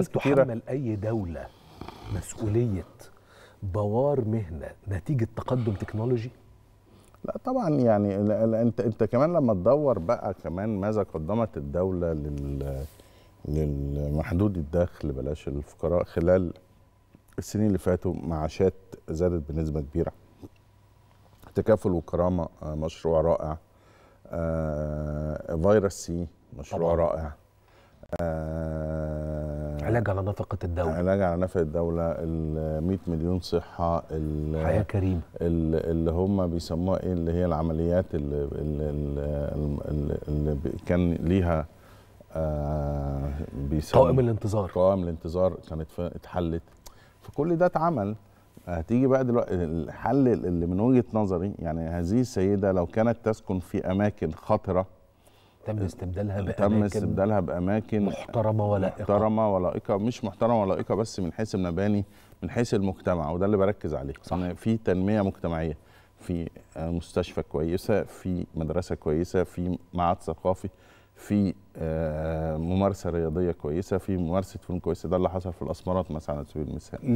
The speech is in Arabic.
هل تحمل أي دولة مسؤولية بوار مهنة نتيجة تقدم تكنولوجي؟ لا طبعا يعني لا- لا، أنت أنت كمان لما تدور بقى كمان ماذا قدمت الدولة لل للمحدود الدخل بلاش الفقراء خلال السنين اللي فاتوا معاشات زادت بنسبة كبيرة تكافل وكرامة آه، مشروع رائع آه، فيروس سي مشروع طبعاً. رائع آه، علاج على نفقة الدولة. علاج على نفع الدولة ال 100 مليون صحة كريمة. ال- اللي هم بيسموها إيه؟ اللي هي العمليات اللي, اللي, اللي, كان ليها آه قائم الانتظار. قوائم الانتظار كانت اتحلت. فكل ده اتعمل. هتيجي بقى دلوقتي الحل اللي من وجهة نظري يعني هذه السيدة لو كانت تسكن في أماكن خطرة تم استبدالها تم بأماكن استبدالها بأماكن محترمة ولائقة محترمة ولائقه مش محترمة ولائقه بس من حيث المباني من حيث المجتمع وده اللي بركز عليه صح. إن في تنمية مجتمعية في آه، مستشفى كويسة في مدرسة كويسة في معهد ثقافي في آه، ممارسة رياضية كويسة في ممارسة فنون كويسة ده اللي حصل في الأسمرات مثلا على سبيل المثال